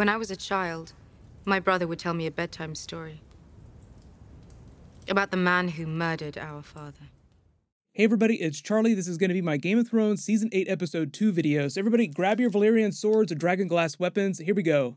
When I was a child, my brother would tell me a bedtime story about the man who murdered our father. Hey everybody, it's Charlie. This is going to be my Game of Thrones Season 8 Episode 2 video. So everybody grab your Valyrian swords or dragon glass weapons. Here we go.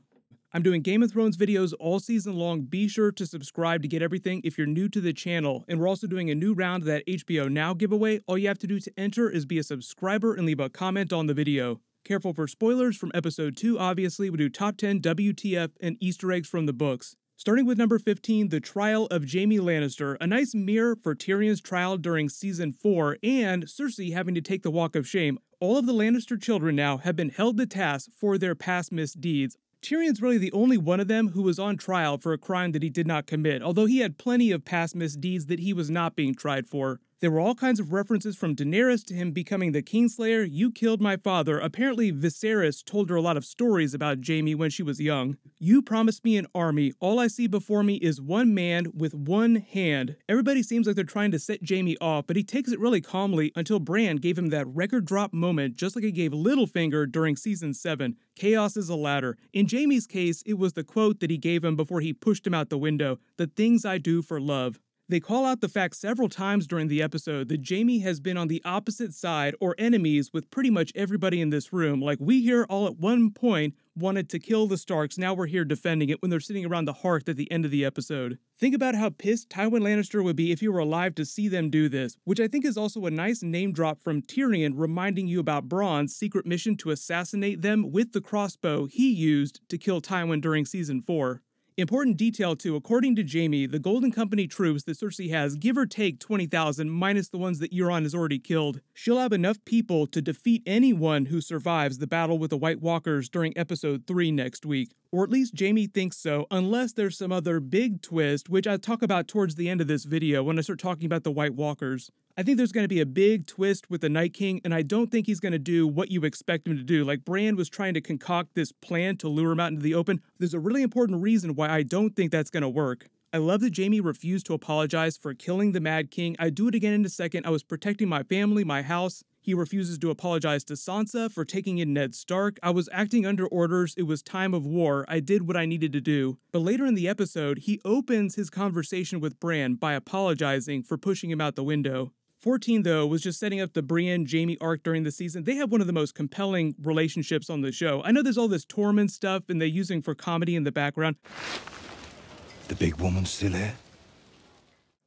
I'm doing Game of Thrones videos all season long. Be sure to subscribe to get everything if you're new to the channel. And we're also doing a new round of that HBO Now giveaway. All you have to do to enter is be a subscriber and leave a comment on the video. Careful for spoilers from episode 2, obviously. We do top 10 WTF and Easter eggs from the books. Starting with number 15, The Trial of Jaime Lannister, a nice mirror for Tyrion's trial during season 4 and Cersei having to take the walk of shame. All of the Lannister children now have been held to task for their past misdeeds. Tyrion's really the only one of them who was on trial for a crime that he did not commit, although he had plenty of past misdeeds that he was not being tried for. There were all kinds of references from Daenerys to him becoming the Kingslayer. You killed my father. Apparently, Viserys told her a lot of stories about Jaime when she was young. You promised me an army. All I see before me is one man with one hand. Everybody seems like they're trying to set Jaime off, but he takes it really calmly until Bran gave him that record drop moment, just like he gave Littlefinger during season 7. Chaos is a ladder. In Jaime's case, it was the quote that he gave him before he pushed him out the window The things I do for love. They call out the fact several times during the episode that Jaime has been on the opposite side or enemies with pretty much everybody in this room. Like we here all at one point wanted to kill the Starks, now we're here defending it when they're sitting around the hearth at the end of the episode. Think about how pissed Tywin Lannister would be if he were alive to see them do this, which I think is also a nice name drop from Tyrion reminding you about Bronn's secret mission to assassinate them with the crossbow he used to kill Tywin during season 4. Important detail too, according to Jaime, the Golden Company troops that Cersei has, give or take 20,000 minus the ones that Euron has already killed. She'll have enough people to defeat anyone who survives the battle with the White Walkers during episode 3 next week. Or at least Jaime thinks so, unless there's some other big twist, which I'll talk about towards the end of this video when I start talking about the White Walkers. I think there's going to be a big twist with the Night King, and I don't think he's going to do what you expect him to do. Like Bran was trying to concoct this plan to lure him out into the open. There's a really important reason why I don't think that's going to work. I love that Jaime refused to apologize for killing the Mad King. I'd do it again in a second. I was protecting my family, my house. He refuses to apologize to Sansa for taking in Ned Stark. I was acting under orders. It was time of war. I did what I needed to do. But later in the episode, he opens his conversation with Bran by apologizing for pushing him out the window. 14, though, was just setting up the Brienne Jaime arc during the season. They have one of the most compelling relationships on the show. I know there's all this Tormund stuff and they're using for comedy in the background. The big woman's still here?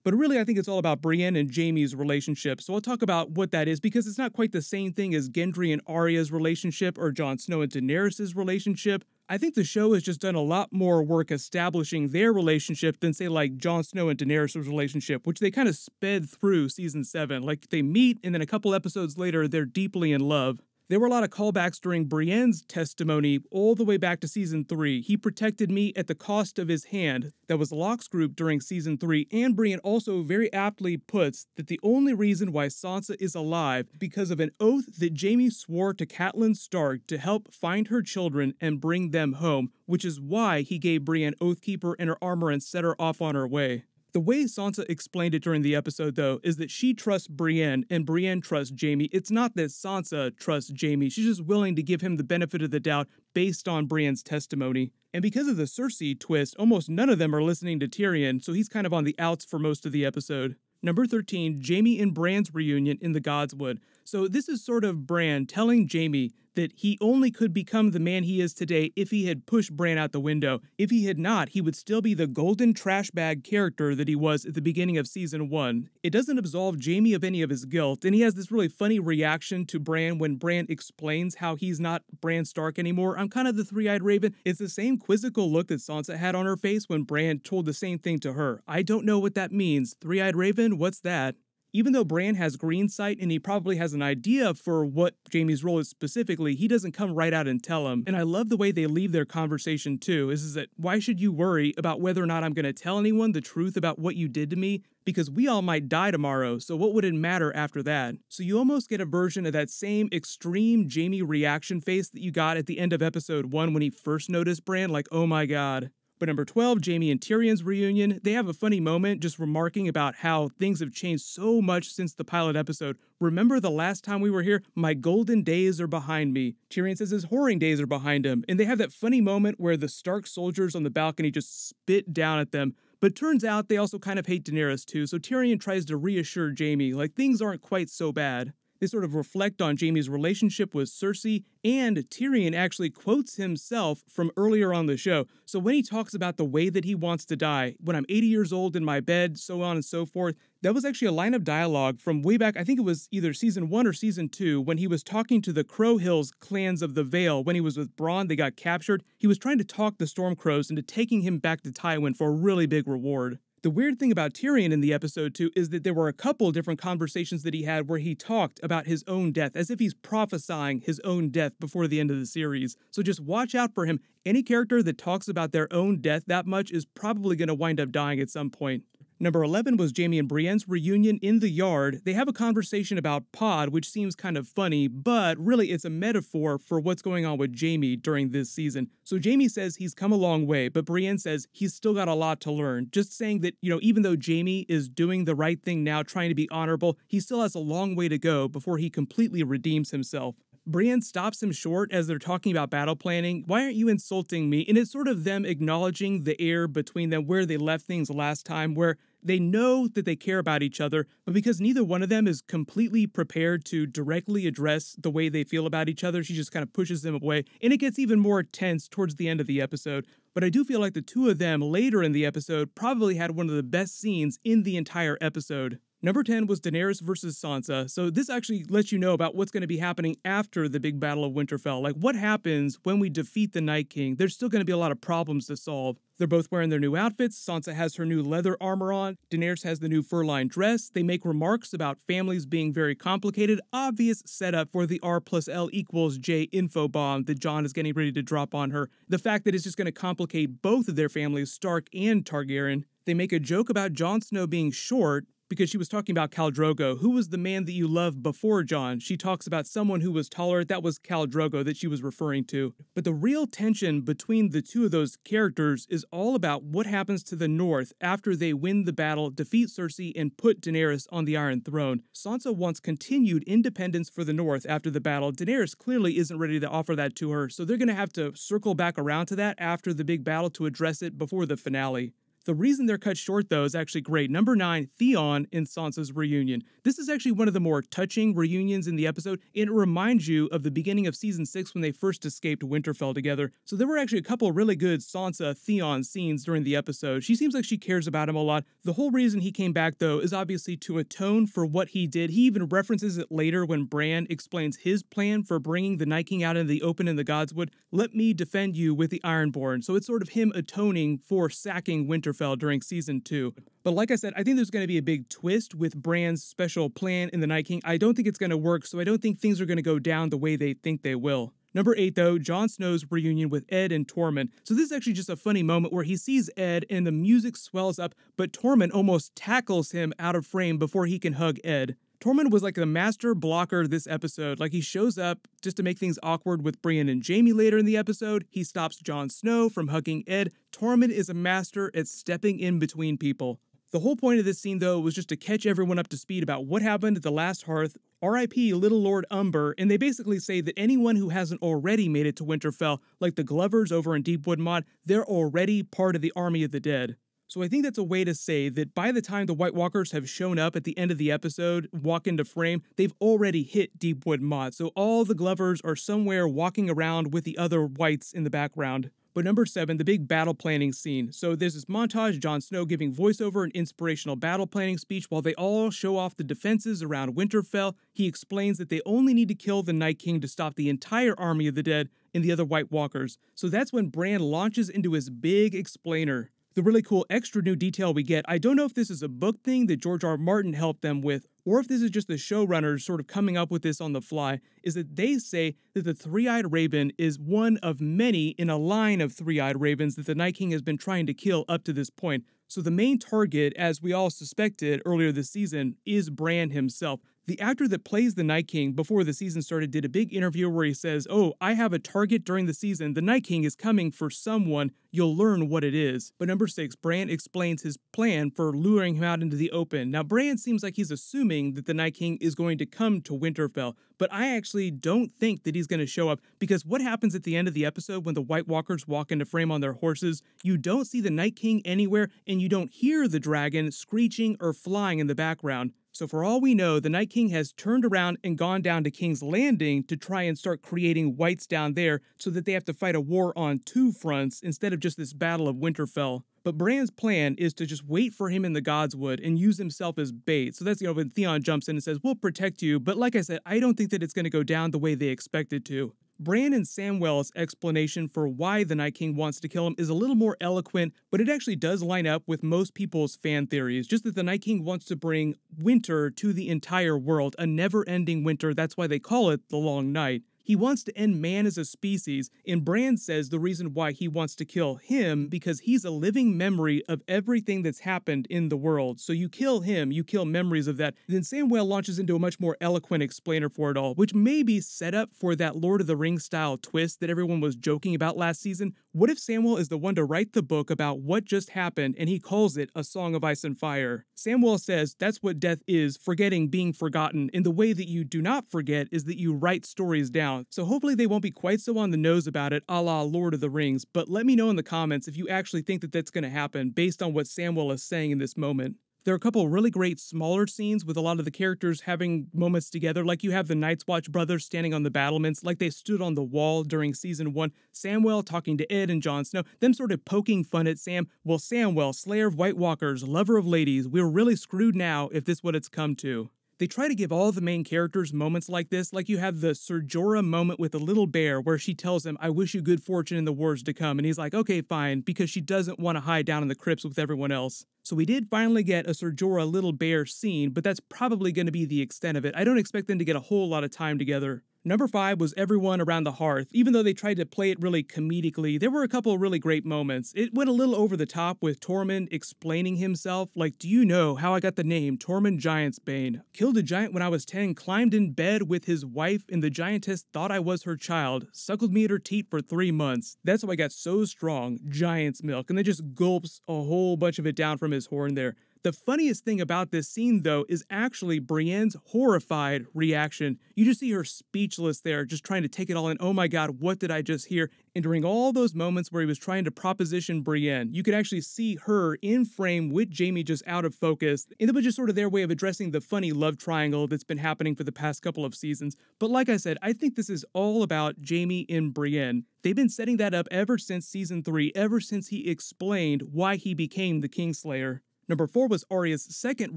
But really, I think it's all about Brienne and Jaime's relationship. So I'll talk about what that is because it's not quite the same thing as Gendry and Arya's relationship or Jon Snow and Daenerys' relationship. I think the show has just done a lot more work establishing their relationship than, say, like Jon Snow and Daenerys' relationship, which they kind of sped through season seven. Like they meet, and then a couple episodes later, they're deeply in love. There were a lot of callbacks during Brienne's testimony all the way back to season 3. He protected me at the cost of his hand. That was Locke's group during season 3. And Brienne also very aptly puts that the only reason why Sansa is alive because of an oath that Jaime swore to Catelyn Stark to help find her children and bring them home, which is why he gave Brienne Oathkeeper and her armor and set her off on her way. The way Sansa explained it during the episode, though, is that she trusts Brienne and Brienne trusts Jaime. It's not that Sansa trusts Jaime, she's just willing to give him the benefit of the doubt based on Brienne's testimony. And because of the Cersei twist, almost none of them are listening to Tyrion, so he's kind of on the outs for most of the episode. Number 13, Jaime and Bran's reunion in the Godswood. So this is sort of Bran telling Jaime that he only could become the man he is today if he had pushed Bran out the window. If he had not, he would still be the golden trash bag character that he was at the beginning of season 1. It doesn't absolve Jaime of any of his guilt, and he has this really funny reaction to Bran when Bran explains how he's not Bran Stark anymore. I'm kind of the three-eyed raven. It's the same quizzical look that Sansa had on her face when Bran told the same thing to her. I don't know what that means. Three-eyed raven, what's that? Even though Bran has green sight and he probably has an idea for what Jaime's role is specifically, he doesn't come right out and tell him. And I love the way they leave their conversation too. Is, is that why should you worry about whether or not I'm going to tell anyone the truth about what you did to me? Because we all might die tomorrow, so what would it matter after that? So you almost get a version of that same extreme Jaime reaction face that you got at the end of episode 1 when he first noticed Bran, like, oh my god. But number 12, Jaime and Tyrion's reunion, they have a funny moment just remarking about how things have changed so much since the pilot episode. Remember the last time we were here? My golden days are behind me. Tyrion says his whoring days are behind him. And they have that funny moment where the Stark soldiers on the balcony just spit down at them. But turns out they also kind of hate Daenerys too, so Tyrion tries to reassure Jaime, like things aren't quite so bad. They sort of reflect on Jaime's relationship with Cersei, and Tyrion actually quotes himself from earlier on the show. So when he talks about the way that he wants to die, when I'm 80 years old in my bed, so on and so forth, that was actually a line of dialogue from way back, I think it was either season one or season two, when he was talking to the Crow Hills clans of the Vale. When he was with Bronn, they got captured. He was trying to talk the Stormcrows into taking him back to Tywin for a really big reward. The weird thing about Tyrion in the episode, too, is that there were a couple different conversations that he had where he talked about his own death, as if he's prophesying his own death before the end of the series. So just watch out for him. Any character that talks about their own death that much is probably going to wind up dying at some point. Number 11 was Jaime and Brienne's reunion in the yard. They have a conversation about Pod, which seems kind of funny, but really it's a metaphor for what's going on with Jaime during this season. So Jaime says he's come a long way, but Brienne says he's still got a lot to learn. Just saying that, you know, even though Jaime is doing the right thing now, trying to be honorable, he still has a long way to go before he completely redeems himself. Brienne stops him short as they're talking about battle planning. Why aren't you insulting me? And it's sort of them acknowledging the air between them where they left things last time, where they know that they care about each other, but because neither one of them is completely prepared to directly address the way they feel about each other, she just kind of pushes them away. And it gets even more tense towards the end of the episode. But I do feel like the two of them later in the episode probably had one of the best scenes in the entire episode. Number 10 was Daenerys versus Sansa. So this actually lets you know about what's going to be happening after the big battle of Winterfell. Like what happens when we defeat the Night King? There's still going to be a lot of problems to solve. They're both wearing their new outfits. Sansa has her new leather armor on. Daenerys has the new fur-lined dress. They make remarks about families being very complicated. Obvious setup for the R plus L equals J info bomb that Jon is getting ready to drop on her. The fact that it's just going to complicate both of their families, Stark and Targaryen. They make a joke about Jon Snow being short, because she was talking about Khal Drogo. Who was the man that you loved before Jon? She talks about someone who was taller. That was Khal Drogo that she was referring to. But the real tension between the two of those characters is all about what happens to the North after they win the battle, defeat Cersei, and put Daenerys on the Iron Throne. Sansa wants continued independence for the North after the battle. Daenerys clearly isn't ready to offer that to her, so they're going to have to circle back around to that after the big battle to address it before the finale. The reason they're cut short, though, is actually great. Number nine, Theon in Sansa's reunion. This is actually one of the more touching reunions in the episode, and it reminds you of the beginning of season six when they first escaped Winterfell together. So there were actually a couple really good Sansa Theon scenes during the episode. She seems like she cares about him a lot. The whole reason he came back, though, is obviously to atone for what he did. He even references it later when Bran explains his plan for bringing the Night King out in the open in the Godswood. Let me defend you with the Ironborn. So it's sort of him atoning for sacking Winterfell Winterfell during season two. But like I said, I think there's going to be a big twist with Bran's special plan in the Night King. I don't think it's going to work, so I don't think things are going to go down the way they think they will. Number eight, though, Jon Snow's reunion with Ed and Tormund. So this is actually just a funny moment where he sees Ed and the music swells up, but Tormund almost tackles him out of frame before he can hug Ed. Tormund was like the master blocker this episode. Like he shows up just to make things awkward with Brienne and Jaime later in the episode. He stops Jon Snow from hugging Ed. Tormund is a master at stepping in between people. The whole point of this scene, though, was just to catch everyone up to speed about what happened at the last hearth. RIP Little Lord Umber, and they basically say that anyone who hasn't already made it to Winterfell, like the Glovers over in Deepwood Motte, they're already part of the army of the dead. So I think that's a way to say that by the time the White Walkers have shown up at the end of the episode, walk into frame, they've already hit Deepwood Motte. So all the Glovers are somewhere walking around with the other whites in the background. But number seven, the big battle planning scene. So there's this montage, Jon Snow giving voiceover and inspirational battle planning speech while they all show off the defenses around Winterfell. He explains that they only need to kill the Night King to stop the entire army of the dead and the other White Walkers. So that's when Bran launches into his big explainer the really cool extra new detail we get, I don't know if this is a book thing that George R. R. Martin helped them with, or if this is just the showrunners sort of coming up with this on the fly, is that they say that the three eyed raven is one of many in a line of three eyed ravens that the Night King has been trying to kill up to this point. So the main target, as we all suspected earlier this season, is Bran himself. The actor that plays the Night King before the season started did a big interview where he says, Oh, I have a target during the season. The Night King is coming for someone. You'll learn what it is. But number six, Bran explains his plan for luring him out into the open. Now, Bran seems like he's assuming that the Night King is going to come to Winterfell, but I actually don't think that he's going to show up because what happens at the end of the episode when the White Walkers walk into frame on their horses? You don't see the Night King anywhere and you don't hear the dragon screeching or flying in the background. So, for all we know, the Night King has turned around and gone down to King's Landing to try and start creating whites down there so that they have to fight a war on two fronts instead of just this Battle of Winterfell. But Bran's plan is to just wait for him in the Godswood and use himself as bait. So that's, you know, when Theon jumps in and says, We'll protect you. But like I said, I don't think that it's going to go down the way they expect it to. Bran and Samwell's explanation for why the Night King wants to kill him is a little more eloquent, but it actually does line up with most people's fan theories. Just that the Night King wants to bring winter to the entire world, a never ending winter. That's why they call it the Long Night. He wants to end man as a species, and Bran says the reason why he wants to kill him because he's a living memory of everything that's happened in the world. So you kill him, you kill memories of that. Then Samwell launches into a much more eloquent explainer for it all, which may be set up for that Lord of the Rings style twist that everyone was joking about last season. What if Samwell is the one to write the book about what just happened and he calls it A Song of Ice and Fire? Samwell says that's what death is forgetting being forgotten, and the way that you do not forget is that you write stories down so hopefully they won't be quite so on the nose about it a la Lord of the Rings, but let me know in the comments if you actually think that that's going to happen based on what Samwell is saying in this moment. There are a couple really great smaller scenes with a lot of the characters having moments together, like you have the Night's Watch brothers standing on the battlements, like they stood on the wall during season one. Samwell talking to Ed and Jon Snow, them sort of poking fun at Sam. Well, Samwell, Slayer of White Walkers, lover of ladies, we're really screwed now if this what it's come to. They try to give all the main characters moments like this, like you have the Ser Jorah moment with the little bear where she tells him, I wish you good fortune in the wars to come. And he's like, okay, fine, because she doesn't want to hide down in the crypts with everyone else. So we did finally get a Ser Jorah little bear scene, but that's probably going to be the extent of it. I don't expect them to get a whole lot of time together. Number five was everyone around the hearth. Even though they tried to play it really comedically, there were a couple of really great moments. It went a little over the top with Tormund explaining himself, like, do you know how I got the name Tormund Giantsbane? Killed a giant when I was 10, climbed in bed with his wife, and the giantess thought I was her child, suckled me at her teat for three months. That's how I got so strong, giant's milk, and then just gulps a whole bunch of it down from his horn there. The funniest thing about this scene, though, is actually Brienne's horrified reaction. You just see her speechless there, just trying to take it all in. Oh my god, what did I just hear? And during all those moments where he was trying to proposition Brienne, you could actually see her in frame with Jaime just out of focus. And it was just sort of their way of addressing the funny love triangle that's been happening for the past couple of seasons. But like I said, I think this is all about Jaime and Brienne. They've been setting that up ever since season 3, ever since he explained why he became the Kingslayer. Number four was Arya's second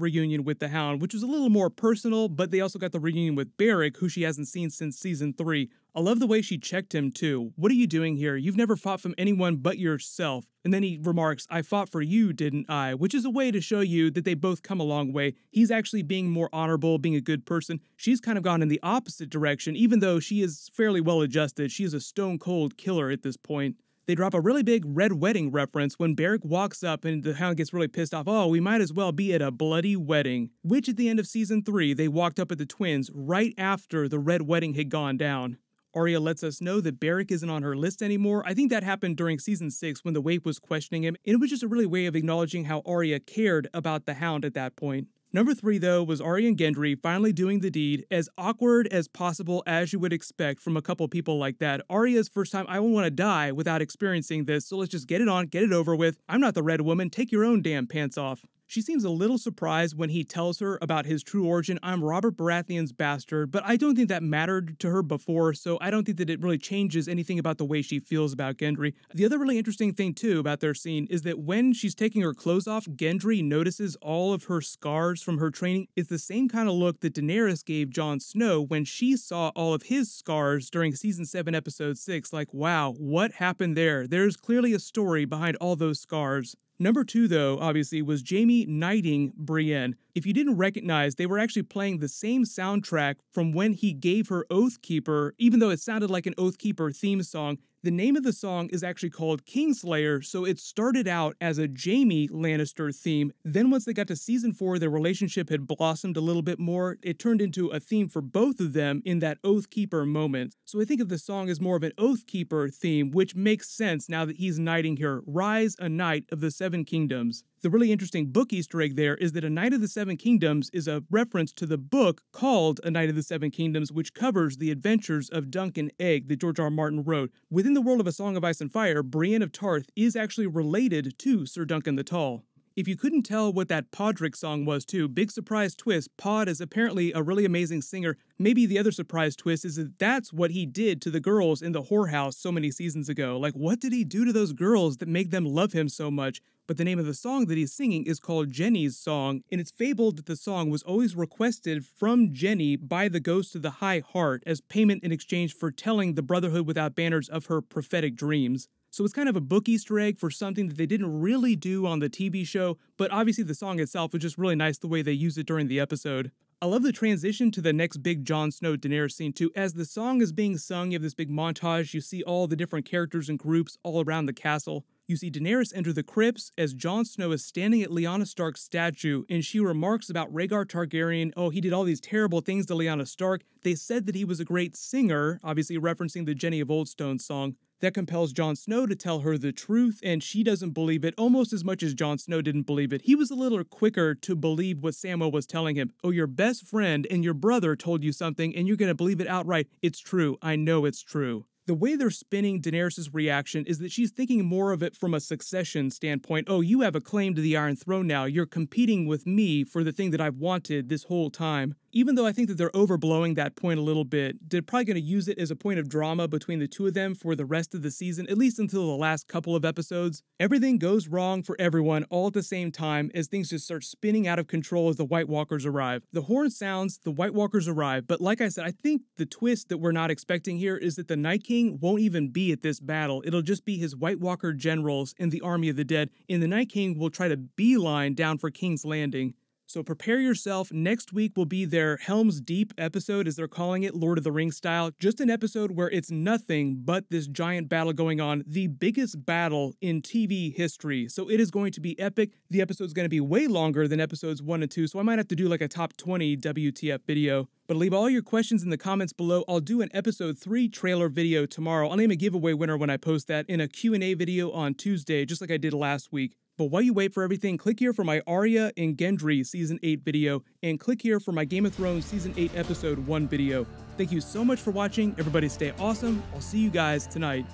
reunion with the Hound, which was a little more personal, but they also got the reunion with Beric, who she hasn't seen since season three. I love the way she checked him too. What are you doing here? You've never fought from anyone but yourself. And then he remarks, I fought for you, didn't I? Which is a way to show you that they both come a long way. He's actually being more honorable, being a good person. She's kind of gone in the opposite direction, even though she is fairly well adjusted. She is a stone cold killer at this point they drop a really big red wedding reference when Beric walks up and the hound gets really pissed off. Oh, we might as well be at a bloody wedding. Which at the end of season 3, they walked up at the twins right after the red wedding had gone down. Arya lets us know that Beric isn't on her list anymore. I think that happened during season 6 when the Waif was questioning him, and it was just a really way of acknowledging how Arya cared about the Hound at that point. Number three, though, was Arya and Gendry finally doing the deed, as awkward as possible as you would expect from a couple people like that. Arya's first time, I won't want to die without experiencing this, so let's just get it on, get it over with. I'm not the red woman, take your own damn pants off. She seems a little surprised when he tells her about his true origin. I'm Robert Baratheon's bastard, but I don't think that mattered to her before, so I don't think that it really changes anything about the way she feels about Gendry. The other really interesting thing, too, about their scene is that when she's taking her clothes off, Gendry notices all of her scars from her training. It's the same kind of look that Daenerys gave Jon Snow when she saw all of his scars during season 7, episode 6. Like, wow, what happened there? There's clearly a story behind all those scars. Number two, though, obviously, was Jaime knighting Brienne. If you didn't recognize, they were actually playing the same soundtrack from when he gave her Oathkeeper, even though it sounded like an Oathkeeper theme song. The name of the song is actually called Kingslayer, so it started out as a Jaime Lannister theme. Then, once they got to season four, their relationship had blossomed a little bit more. It turned into a theme for both of them in that Oathkeeper moment. So I think of the song as more of an Oathkeeper theme, which makes sense now that he's knighting her Rise, a Knight of the Seven Kingdoms. The really interesting book Easter egg there is that A Knight of the Seven Kingdoms is a reference to the book called A Knight of the Seven Kingdoms, which covers the adventures of Dunk and Egg that George R. R. Martin wrote. Within the world of A Song of Ice and Fire, Brienne of Tarth is actually related to Sir Duncan the Tall. If you couldn't tell what that Podrick song was, too, big surprise twist, Pod is apparently a really amazing singer. Maybe the other surprise twist is that that's what he did to the girls in the whorehouse so many seasons ago. Like, what did he do to those girls that make them love him so much? But the name of the song that he's singing is called Jenny's Song, and it's fabled that the song was always requested from Jenny by the ghost of the High Heart as payment in exchange for telling the Brotherhood Without Banners of her prophetic dreams. So it's kind of a book Easter egg for something that they didn't really do on the TV show, but obviously the song itself was just really nice the way they used it during the episode. I love the transition to the next big Jon Snow Daenerys scene too. As the song is being sung, you have this big montage, you see all the different characters and groups all around the castle. You see Daenerys enter the crypts as Jon Snow is standing at Lyanna Stark's statue, and she remarks about Rhaegar Targaryen. Oh, he did all these terrible things to Lyanna Stark. They said that he was a great singer, obviously referencing the Jenny of Oldstone song. That compels Jon Snow to tell her the truth, and she doesn't believe it almost as much as Jon Snow didn't believe it. He was a little quicker to believe what Samwell was telling him. Oh, your best friend and your brother told you something, and you're going to believe it outright. It's true. I know it's true the way they're spinning Daenerys' reaction is that she's thinking more of it from a succession standpoint. Oh, you have a claim to the Iron Throne now. You're competing with me for the thing that I've wanted this whole time even though I think that they're overblowing that point a little bit, they're probably going to use it as a point of drama between the two of them for the rest of the season, at least until the last couple of episodes. Everything goes wrong for everyone all at the same time as things just start spinning out of control as the White Walkers arrive. The horn sounds, the White Walkers arrive, but like I said, I think the twist that we're not expecting here is that the Night King won't even be at this battle. It'll just be his White Walker generals in the Army of the Dead, and the Night King will try to beeline down for King's Landing. So prepare yourself. Next week will be their Helm's Deep episode, as they're calling it, Lord of the Rings style. Just an episode where it's nothing but this giant battle going on, the biggest battle in TV history. So it is going to be epic. The episode's going to be way longer than episodes 1 and 2, so I might have to do like a top 20 WTF video. But leave all your questions in the comments below. I'll do an episode 3 trailer video tomorrow. I'll name a giveaway winner when I post that in a Q&A video on Tuesday, just like I did last week. But while you wait for everything, click here for my Arya and Gendry Season 8 video, and click here for my Game of Thrones Season 8 Episode 1 video. Thank you so much for watching. Everybody stay awesome. I'll see you guys tonight.